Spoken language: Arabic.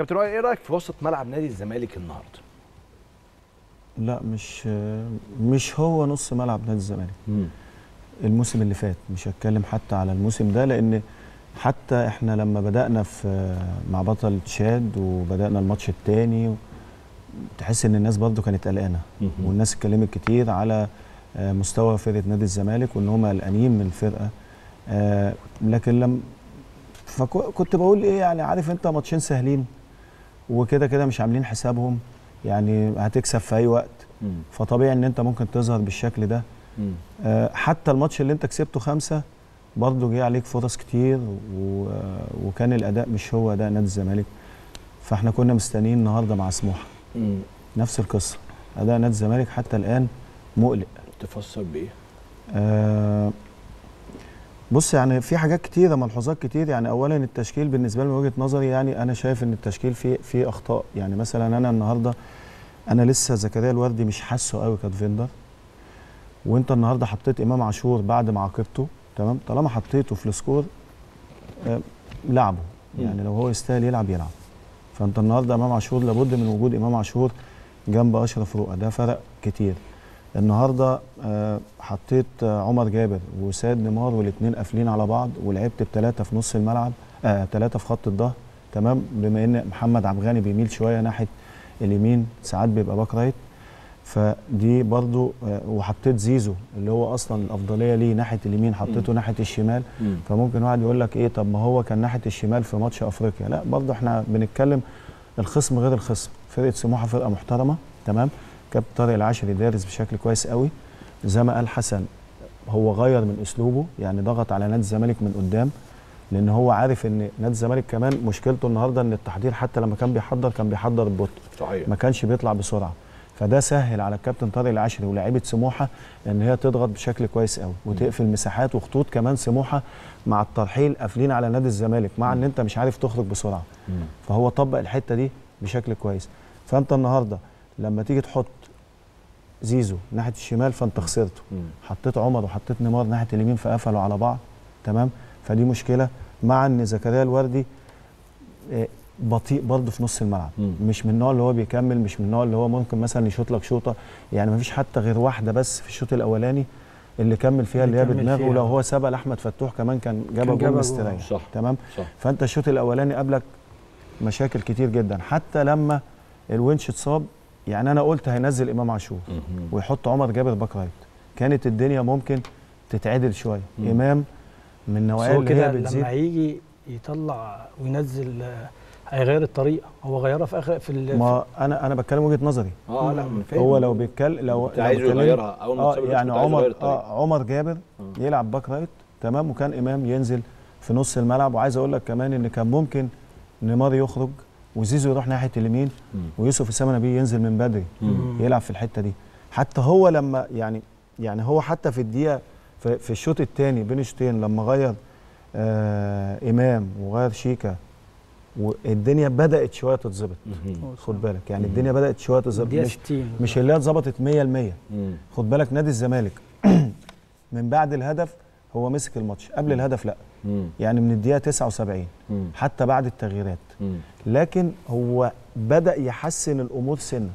كابتن وائل إيه رأيك في وسط ملعب نادي الزمالك النهارده؟ لا مش مش هو نص ملعب نادي الزمالك. الموسم اللي فات مش هتكلم حتى على الموسم ده لأن حتى إحنا لما بدأنا في مع بطل تشاد وبدأنا الماتش الثاني تحس إن الناس برضو كانت قلقانة والناس اتكلمت كتير على آه، مستوى فرقة نادي الزمالك وإن هم قلقانين من الفرقة. آه، لكن لم فكنت بقول إيه يعني عارف أنت ماتشين سهلين؟ وكده كده مش عاملين حسابهم يعني هتكسب في أي وقت. فطبيعي إن أنت ممكن تظهر بالشكل ده. آه، حتى الماتش اللي أنت كسبته خمسة برضه جه عليك فرص كتير و... وكان الأداء مش هو أداء نادي الزمالك. فإحنا كنا مستنيين النهارده مع سموحة. نفس القصة. أداء نادي الزمالك حتى الآن مقلق. تفسر بإيه؟ آه بص يعني في حاجات كتيره ملحوظات كتير. يعني اولا التشكيل بالنسبة لي من وجهة نظري يعني أنا شايف إن التشكيل فيه فيه أخطاء. يعني مثلا أنا النهارده أنا لسه زكريا الوردي مش حاسه قوي كديفندر. وأنت النهارده حطيت إمام عاشور بعد ما عاقبته تمام؟ طالما حطيته في السكور آه لعبه. يعني لو هو يستاهل يلعب يلعب. فأنت النهارده إمام عاشور لابد من وجود إمام عاشور جنب أشرف روقا. ده فرق كتير. النهارده آه حطيت آه عمر جابر وسيد نيمار والاثنين قافلين على بعض ولعبت بثلاثه في نص الملعب آه ثلاثة في خط الظهر. تمام؟ بما إن محمد عبد الغني بيميل شوية ناحية اليمين ساعات بيبقى back right. فدي برضو آه وحطيت زيزو اللي هو أصلا الأفضلية ليه ناحية اليمين حطيته ناحية الشمال. مم. فممكن واحد يقول لك إيه طب ما هو كان ناحية الشمال في ماتش أفريقيا. لا برضو إحنا بنتكلم الخصم غير الخصم. فرقة سموحة فرقة محترمة. تمام؟ كابتن طارق العشري دارس بشكل كويس قوي. زي ما قال حسن هو غير من أسلوبه يعني ضغط على نادي الزمالك من قدام لأن هو عارف إن نادي الزمالك كمان مشكلته النهارده إن التحضير حتى لما كان بيحضر كان بيحضر ببطء. صحيح. ما كانش بيطلع بسرعة. فده سهل على الكابتن طارق العشري ولاعيبة سموحة إن هي تضغط بشكل كويس قوي وتقفل مساحات وخطوط كمان سموحة مع الترحيل قافلين على نادي الزمالك مع إن أنت مش عارف تخرج بسرعة. فهو طبق الحتة دي بشكل كويس. فأنت النهارده لما تيجي تحط زيزو ناحية الشمال فانت خسرته. حطيت عمر وحطيت نيمار ناحية اليمين فقفلوا على بعض. تمام؟ فدي مشكلة. مع إن زكريا الوردي آه، بطيء برضه في نص الملعب. مم. مش من النوع اللي هو بيكمل مش من النوع اللي هو ممكن مثلا يشوط لك شوطة. يعني ما فيش حتى غير واحدة بس في الشوط الأولاني اللي كمل فيها اللي هي بدماغه. ولو هو سابها لأحمد فتوح كمان كان جابها كان جول. مستريح. تمام؟ صح. فأنت الشوط الأولاني قابلك مشاكل كتير جدا. حتى لما الونش اتصاب يعني أنا قلت هينزل إمام عاشور. ويحط عمر جابر back right كانت الدنيا ممكن تتعدل شوية. إمام من النوعيه هو اللي كده هي بتزيد. لما هيجي يطلع وينزل آه، هيغير الطريقة. هو غيرها في آخر في ال- ما أنا أنا بتكلم وجهة نظري. آه لا من فاهم هو لو بيتكلم لو بيتكلم- يغيرها. أول ما اتصاب يعني عمر. آه عمر جابر آه. يلعب back right تمام وكان إمام ينزل في نص الملعب. وعايز أقول لك كمان إن كان ممكن نيمار يخرج وزيزو يروح ناحية اليمين. ويوسف اسامه نبيه ينزل من بدري. يلعب في الحتة دي حتى هو لما يعني يعني هو حتى في الدقيقة في, في الشوط الثاني بين الشوطين لما غير آه إمام وغير شيكا والدنيا بدأت شوية تتظبط. خد بالك يعني الدنيا بدأت شوية تتظبط مش 60 مش اللي هي اتظبطت 100% مم. خد بالك نادي الزمالك من بعد الهدف هو مسك الماتش قبل الهدف لا مم. يعني من الدقيقة 79 مم. حتى بعد التغييرات مم. لكن هو بدأ يحسن الأمور سنة